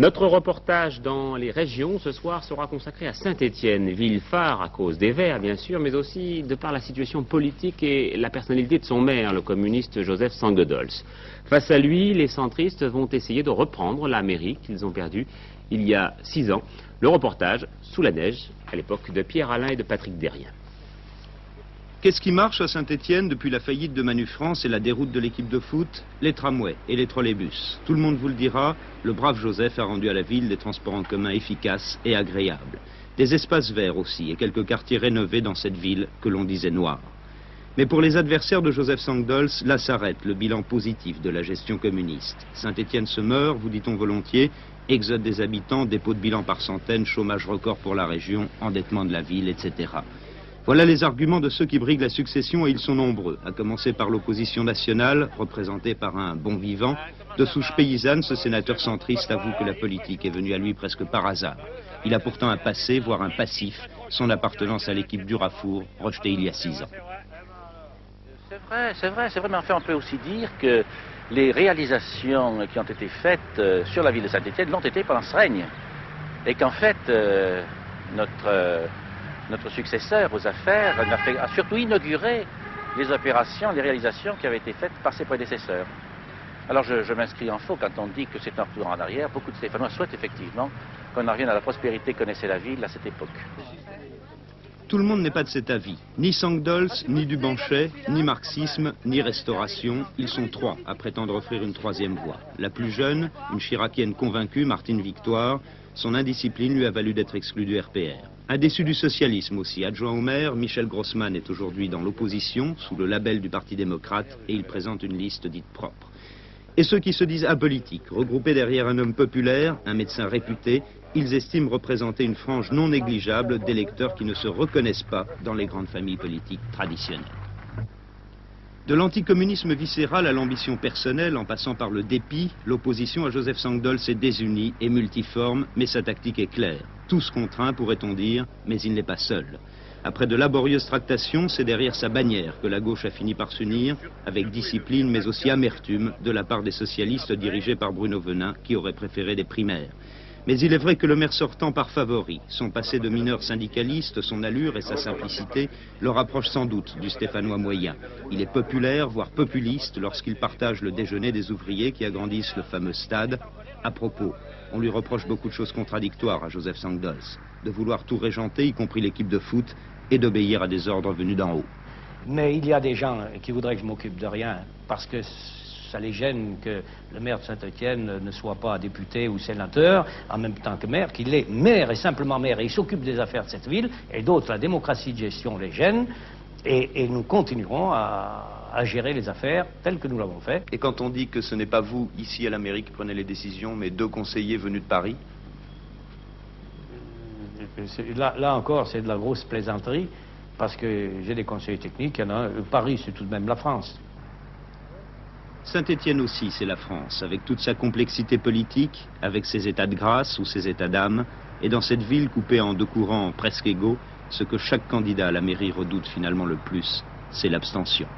Notre reportage dans les régions ce soir sera consacré à Saint-Étienne, ville phare à cause des Verts bien sûr, mais aussi de par la situation politique et la personnalité de son maire, le communiste Joseph Sanguedols. Face à lui, les centristes vont essayer de reprendre la mairie qu'ils ont perdue il y a six ans. Le reportage sous la neige à l'époque de Pierre Alain et de Patrick Derrien. Qu'est-ce qui marche à Saint-Étienne depuis la faillite de Manu France et la déroute de l'équipe de foot Les tramways et les trolleybus? Tout le monde vous le dira, le brave Joseph a rendu à la ville des transports en commun efficaces et agréables. Des espaces verts aussi et quelques quartiers rénovés dans cette ville que l'on disait noire. Mais pour les adversaires de Joseph Sangdols, là s'arrête le bilan positif de la gestion communiste. Saint-Étienne se meurt, vous dit-on volontiers, exode des habitants, dépôt de bilan par centaines, chômage record pour la région, endettement de la ville, etc. Voilà les arguments de ceux qui briguent la succession et ils sont nombreux, à commencer par l'opposition nationale, représentée par un bon vivant. De souche paysanne, ce sénateur centriste avoue que la politique est venue à lui presque par hasard. Il a pourtant un passé, voire un passif, son appartenance à l'équipe du Rafour, rejetée il y a six ans. C'est vrai, c'est vrai, c'est vrai, mais enfin on peut aussi dire que les réalisations qui ont été faites euh, sur la ville de Saint-Étienne l'ont été pendant ce règne. Et qu'en fait, euh, notre... Euh, notre successeur aux affaires a, surtout inauguré les opérations, les réalisations qui avaient été faites par ses prédécesseurs. Alors je, m'inscris en faux quand on dit que c'est un retour en arrière. Beaucoup de Stéphanois souhaitent effectivement qu'on en revienne à la prospérité que connaissait la ville à cette époque. Tout le monde n'est pas de cet avis. Ni Sangdols, ni Dubanchet, ni marxisme, ni restauration. Ils sont trois à prétendre offrir une troisième voie. La plus jeune, une chiracienne convaincue, Martine Victoire, son indiscipline lui a valu d'être exclue du RPR. Un déçu du socialisme aussi. Adjoint au maire, Michel Grossman est aujourd'hui dans l'opposition, sous le label du Parti démocrate, et il présente une liste dite propre. Et ceux qui se disent apolitiques, regroupés derrière un homme populaire, un médecin réputé, ils estiment représenter une frange non négligeable d'électeurs qui ne se reconnaissent pas dans les grandes familles politiques traditionnelles. De l'anticommunisme viscéral à l'ambition personnelle, en passant par le dépit, l'opposition à Joseph Sangdol s'est désunie et multiforme, mais sa tactique est claire. Tous contraints, pourrait-on dire, mais il n'est pas seul. Après de laborieuses tractations, c'est derrière sa bannière que la gauche a fini par s'unir, avec discipline mais aussi amertume de la part des socialistes dirigés par Bruno Venin, qui aurait préféré des primaires. Mais il est vrai que le maire sortant par favori, son passé de mineur syndicaliste, son allure et sa simplicité le rapprochent sans doute du Stéphanois moyen. Il est populaire, voire populiste, lorsqu'il partage le déjeuner des ouvriers qui agrandissent le fameux stade. À propos, on lui reproche beaucoup de choses contradictoires à Joseph Sangdos, de vouloir tout régenter, y compris l'équipe de foot, et d'obéir à des ordres venus d'en haut. Mais il y a des gens qui voudraient que je m'occupe de rien, parce que ça les gêne que le maire de Saint-Etienne ne soit pas député ou sénateur en même temps que maire, qu'il est maire et simplement maire et il s'occupe des affaires de cette ville, et d'autres, la démocratie de gestion les gêne, et, nous continuerons à, gérer les affaires telles que nous l'avons fait. Et quand on dit que ce n'est pas vous, ici à l'Amérique, qui prenez les décisions, mais deux conseillers venus de Paris? Euh, là, là encore, c'est de la grosse plaisanterie, parce que j'ai des conseillers techniques, il y en a Paris, c'est tout de même la France. Saint-Étienne aussi, c'est la France, avec toute sa complexité politique, avec ses états de grâce ou ses états d'âme, et dans cette ville coupée en deux courants presque égaux, ce que chaque candidat à la mairie redoute finalement le plus, c'est l'abstention.